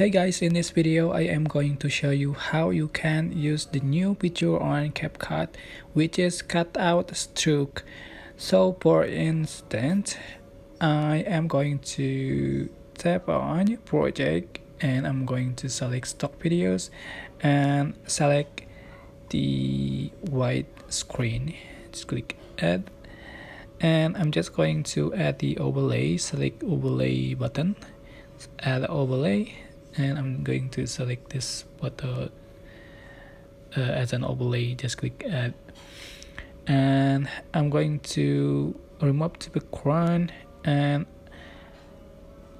Hey guys, in this video I am going to show you how you can use the new feature on CapCut which is cutout stroke. So for instance, I am going to tap on project and I'm going to select stock videos and select the white screen. Just click add and I'm just going to add the overlay, select overlay button, add overlay and I'm going to select this photo uh, as an overlay. Just click add. And I'm going to remove the background and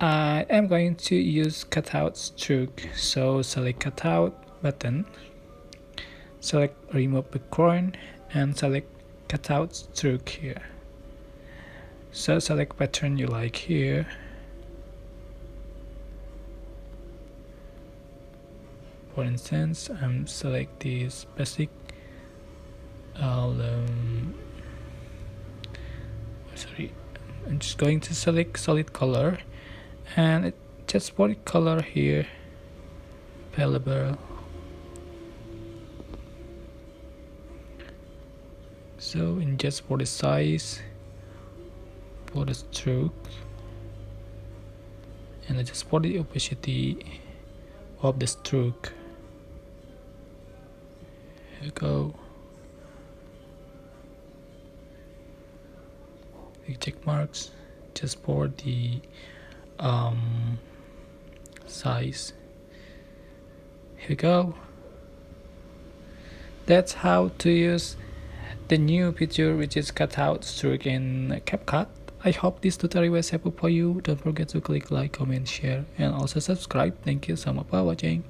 I am going to use cutout stroke. So select cutout button. Select remove background and select cutout stroke here. So select pattern you like here for instance I'm select this basic I'll um, sorry I'm just going to select solid color and it just body color here available. So in just for the size for the stroke and just for the opacity of the stroke go. Check marks just for the um, size. Here we go. That's how to use the new feature which is cutout stroke in CapCut. I hope this tutorial was helpful for you. Don't forget to click like comment share and also subscribe. Thank you so much for watching